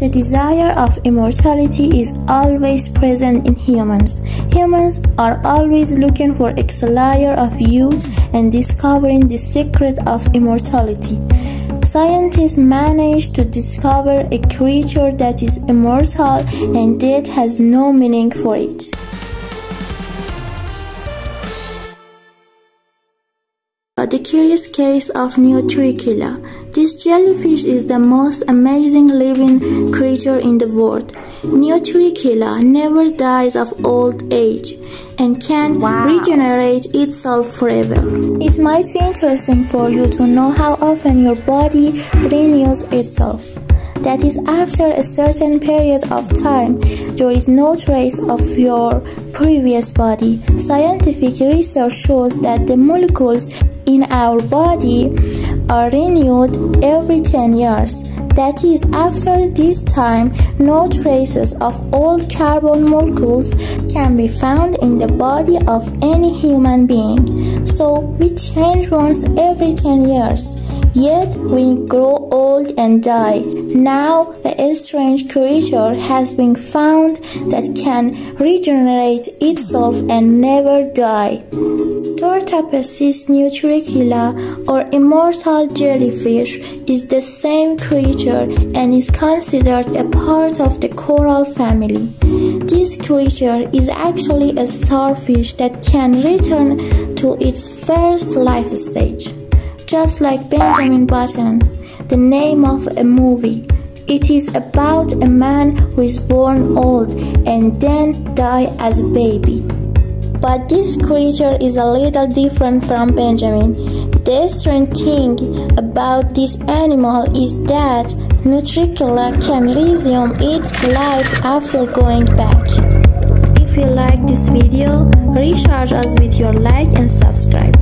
The desire of immortality is always present in humans. Humans are always looking for layer of youth and discovering the secret of immortality. Scientists managed to discover a creature that is immortal and death has no meaning for it. The curious case of Nutricula. This jellyfish is the most amazing living creature in the world. Nutricula never dies of old age and can wow. regenerate itself forever. It might be interesting for you to know how often your body renews itself. That is, after a certain period of time, there is no trace of your previous body. Scientific research shows that the molecules in our body are renewed every 10 years. That is, after this time, no traces of old carbon molecules can be found in the body of any human being. So, we change once every 10 years. Yet we grow old and die. Now a strange creature has been found that can regenerate itself and never die. Turritopsis nutricula or immortal jellyfish is the same creature and is considered a part of the coral family. This creature is actually a starfish that can return to its first life stage just like Benjamin Button, the name of a movie. It is about a man who is born old and then die as a baby. But this creature is a little different from Benjamin. The strange thing about this animal is that Nutricula can resume its life after going back. If you like this video, recharge us with your like and subscribe.